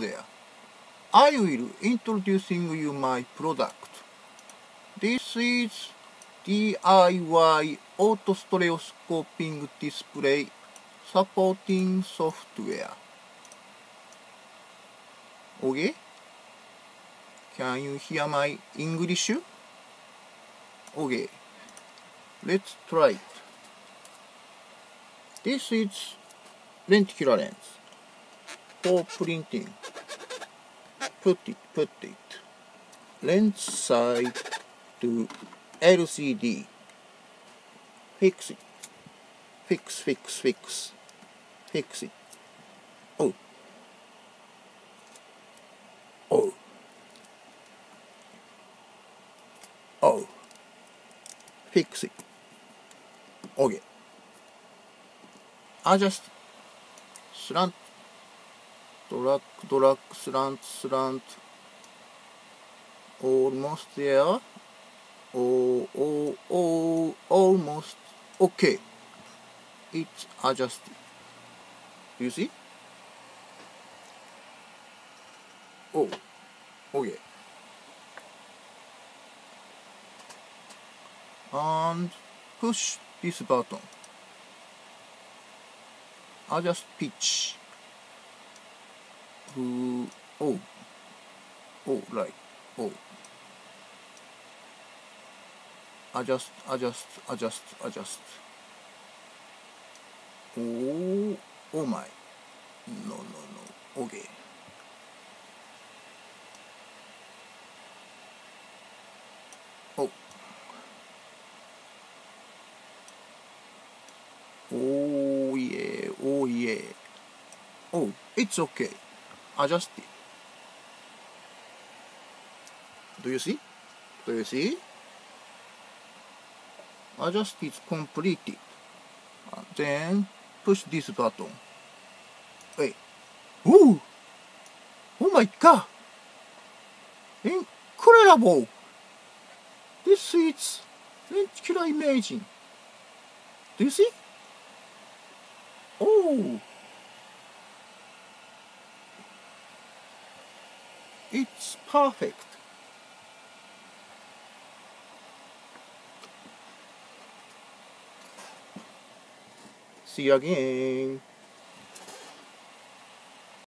there. I will introducing you my product. This is DIY auto stereoscoping display supporting software. Okay? Can you hear my English? Okay. Let's try it. This is lenticular lens for printing. Put it, put it. Lens side to LCD. Fix it. Fix, fix, fix. Fix it. Oh. Oh. Oh. Fix it. Okay. Adjust. Slant. Drag, drag, slant, slant. Almost there. Oh, oh, oh, almost. Okay. It's adjusted. You see? Oh, okay. And push this button. Adjust pitch. Ooh, oh, oh, right, oh. Adjust, adjust, adjust, adjust. Oh, oh my. No, no, no. Okay. Oh. Oh yeah, oh yeah. Oh, it's okay. Adjust it. Do you see? Do you see? Adjust is completed. Uh, then push this button. Wait. Ooh! Oh my god! Incredible! This is lenticular imaging. Do you see? Oh! It's perfect. See you again.